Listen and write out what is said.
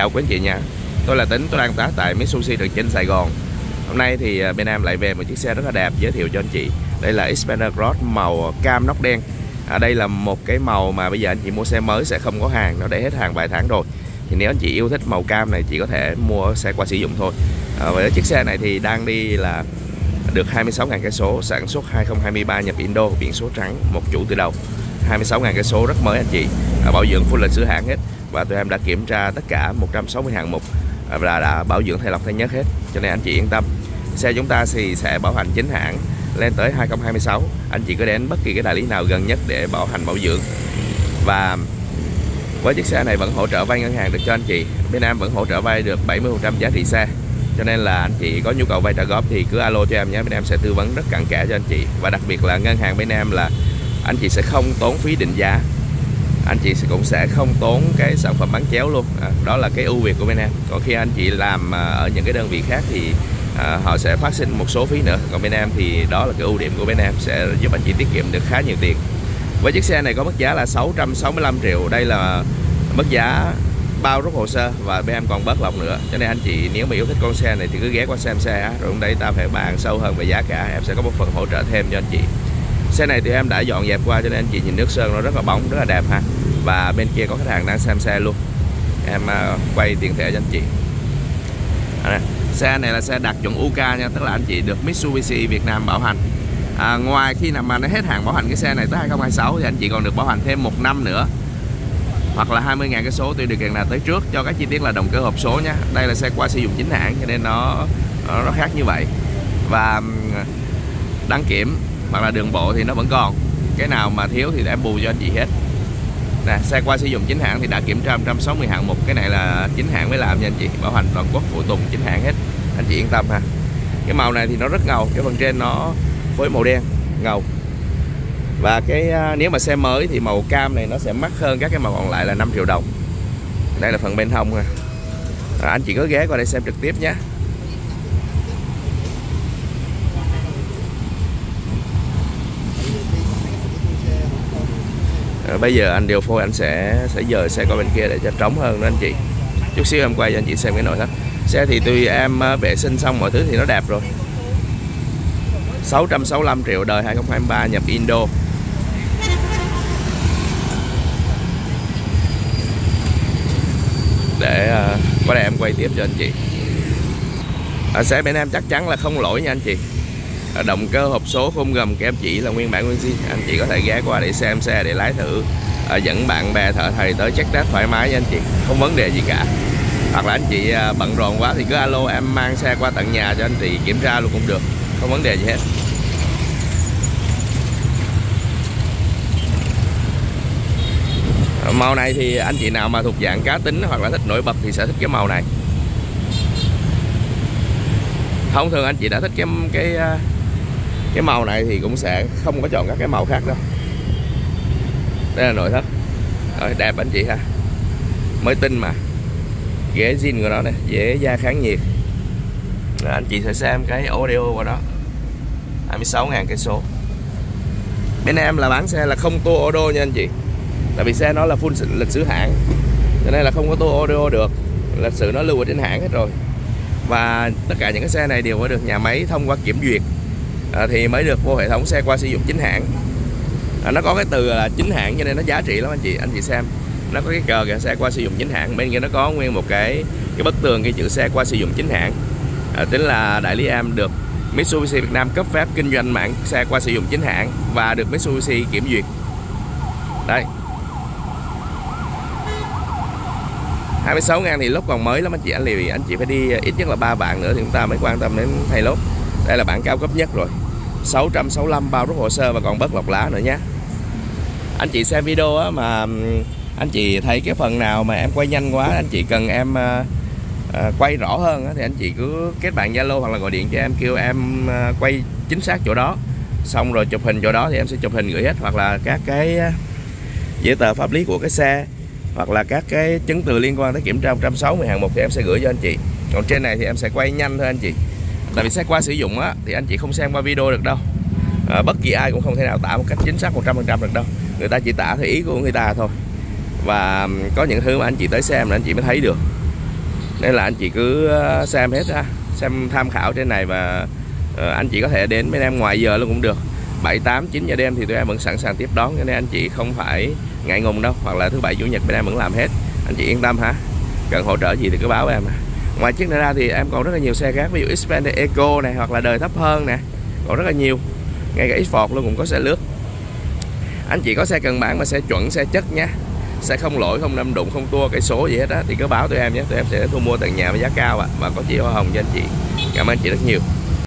Chào quý anh chị nha. Tôi là Tính, tôi đang tá tại Mitsubishi đường trên Sài Gòn. Hôm nay thì à, bên em lại về một chiếc xe rất là đẹp giới thiệu cho anh chị. Đây là Xpander Cross màu cam nóc đen. À, Đây là một cái màu mà bây giờ anh chị mua xe mới sẽ không có hàng Nó để hết hàng vài tháng rồi. Thì nếu anh chị yêu thích màu cam này chị có thể mua xe qua sử dụng thôi. À, Với chiếc xe này thì đang đi là được 26.000 cây số sản xuất 2023 nhập Indo biển số trắng một chủ từ đầu. 26.000 cây số rất mới anh chị. À, bảo dưỡng full lịch sửa hãng hết và tụi em đã kiểm tra tất cả 160 hạng mục à, và đã bảo dưỡng thay lọc thay nhớt hết. Cho nên anh chị yên tâm, xe chúng ta thì sẽ bảo hành chính hãng lên tới 2026 anh chị có đến bất kỳ cái đại lý nào gần nhất để bảo hành, bảo dưỡng. Và với chiếc xe này vẫn hỗ trợ vay ngân hàng được cho anh chị. Bên em vẫn hỗ trợ vay được 70% giá trị xe. Cho nên là anh chị có nhu cầu vay trả góp thì cứ alo cho em nhé. Bên em sẽ tư vấn rất cặn kẽ cho anh chị. Và đặc biệt là ngân hàng bên em là anh chị sẽ không tốn phí định giá anh chị cũng sẽ không tốn cái sản phẩm bán chéo luôn. À, đó là cái ưu việt của bên em. Còn khi anh chị làm à, ở những cái đơn vị khác thì à, họ sẽ phát sinh một số phí nữa. Còn bên em thì đó là cái ưu điểm của bên em sẽ giúp anh chị tiết kiệm được khá nhiều tiền. Với chiếc xe này có mức giá là 665 triệu. Đây là mức giá bao rút hồ sơ và bên em còn bớt lọc nữa. Cho nên anh chị nếu mà yêu thích con xe này thì cứ ghé qua xem xe rồi hôm đây ta phải bàn sâu hơn về giá cả. Em sẽ có một phần hỗ trợ thêm cho anh chị xe này thì em đã dọn dẹp qua cho nên anh chị nhìn nước sơn nó rất là bóng rất là đẹp ha. Và bên kia có khách hàng đang xem xe luôn. Em à, quay tiền thể cho anh chị. À, xe này là xe đạt chuẩn UK nha tức là anh chị được Mitsubishi Việt Nam bảo hành. À, ngoài khi nào mà nó hết hạn bảo hành cái xe này tới 2026 thì anh chị còn được bảo hành thêm một năm nữa. Hoặc là 20.000 cái số tùy điều kiện nào tới trước cho các chi tiết là động cơ hộp số nha. Đây là xe qua sử dụng chính hãng cho nên nó nó khác như vậy. Và đăng kiểm hoặc là đường bộ thì nó vẫn còn. Cái nào mà thiếu thì em bù cho anh chị hết. Nè xe qua sử dụng chính hãng thì đã kiểm tra 160 hạng mục. Cái này là chính hãng mới làm nha anh chị. Bảo hành toàn quốc phụ tùng chính hãng hết. Anh chị yên tâm ha. Cái màu này thì nó rất ngầu. Cái phần trên nó với màu đen ngầu. Và cái à, nếu mà xe mới thì màu cam này nó sẽ mắc hơn các cái màu còn lại là 5 triệu đồng. Đây là phần bên hông ha à, anh chị có ghé qua đây xem trực tiếp nhé. Bây giờ anh điều phôi anh sẽ sẽ dời xe qua bên kia để cho trống hơn đó anh chị. Chút xíu em quay cho anh chị xem cái nội thất. Xe thì tuy em ờ, vệ sinh xong mọi thứ thì nó đẹp rồi. 665 triệu đời 2023 nhập Indo. Để ờ, qua đây em quay tiếp cho anh chị. À, xe bên em chắc chắn là không lỗi nha anh chị. À, động cơ hộp số khung gầm kém chỉ là nguyên bản nguyên zin anh chị có thể ghé qua để xem xe để lái thử. À, dẫn bạn bè thợ thầy tới check test thoải mái nha anh chị. Không vấn đề gì cả. Hoặc là anh chị à, bận rộn quá thì cứ alo em mang xe qua tận nhà cho anh chị kiểm tra luôn cũng được. Không vấn đề gì hết. À, màu này thì anh chị nào mà thuộc dạng cá tính hoặc là thích nổi bật thì sẽ thích cái màu này. Thông thường anh chị đã thích cái cái cái màu này thì cũng sẽ không có chọn các cái màu khác đâu. Đây là nội thất. Rồi, đẹp anh chị ha. Mới tinh mà. Ghế zin của nó này dễ da kháng nhiệt. Rồi, anh chị sẽ xem cái audio của nó. 26.000 cây số. Bên em là bán xe là không tua audio nha anh chị. Tại vì xe nó là full lịch sử hãng. Cho nên là không có tua audio được. Lịch sử nó lưu ở trên hãng hết rồi. Và tất cả những cái xe này đều phải được nhà máy thông qua kiểm duyệt à, thì mới được vô hệ thống xe qua sử dụng chính hãng. À, nó có cái từ là chính hãng cho nên nó giá trị lắm anh chị anh chị xem. Nó có cái cờ kìa xe qua sử dụng chính hãng. Bên kia nó có nguyên một cái cái bức tường cái chữ xe qua sử dụng chính hãng. À, tính là đại lý em được Mitsubishi Việt Nam cấp phép kinh doanh mạng xe qua sử dụng chính hãng và được Mitsubishi kiểm duyệt. Đây. 26 ngàn thì lốp còn mới lắm anh chị anh lì anh chị phải đi ít nhất là ba bạn nữa thì chúng ta mới quan tâm đến thay lốp đây là bản cao cấp nhất rồi. 665 bao rút hồ sơ và còn bớt lọc lá nữa nhé. Anh chị xem video á, mà anh chị thấy cái phần nào mà em quay nhanh quá anh chị cần em à, à, quay rõ hơn á, thì anh chị cứ kết bạn Zalo hoặc là gọi điện cho em kêu em à, quay chính xác chỗ đó. Xong rồi chụp hình chỗ đó thì em sẽ chụp hình gửi hết hoặc là các cái giấy tờ pháp lý của cái xe hoặc là các cái chứng từ liên quan tới kiểm tra 160 hàng mục thì em sẽ gửi cho anh chị. Còn trên này thì em sẽ quay nhanh thôi anh chị tại vì xe qua sử dụng á thì anh chị không xem qua video được đâu. À, bất kỳ ai cũng không thể nào tả một cách chính xác 100% được đâu. Người ta chỉ tả theo ý của người ta thôi. Và có những thứ mà anh chị tới xem là anh chị mới thấy được. Nên là anh chị cứ ờ, xem hết ra xem tham khảo trên này và ờ, anh chị có thể đến bên em ngoài giờ luôn cũng được. 7, 8, 9 giờ đêm thì tụi em vẫn sẵn sàng tiếp đón cho nên anh chị không phải ngại ngùng đâu. Hoặc là thứ bảy chủ nhật bên em vẫn làm hết. Anh chị yên tâm ha. Cần hỗ trợ gì thì cứ báo em ngoài chiếc này ra thì em còn rất là nhiều xe khác ví dụ Xpander Eco này hoặc là đời thấp hơn nè. Còn rất là nhiều. Ngay cả X-Ford luôn cũng có xe lướt. Anh chị có xe cần bản mà xe chuẩn xe chất nhé sẽ không lỗi không đâm đụng không tua cái số gì hết á thì cứ báo tụi em nhé. Tụi em sẽ thu mua tận nhà với giá cao ạ. À, và có chi hoa hồng cho anh chị. Cảm ơn chị rất nhiều.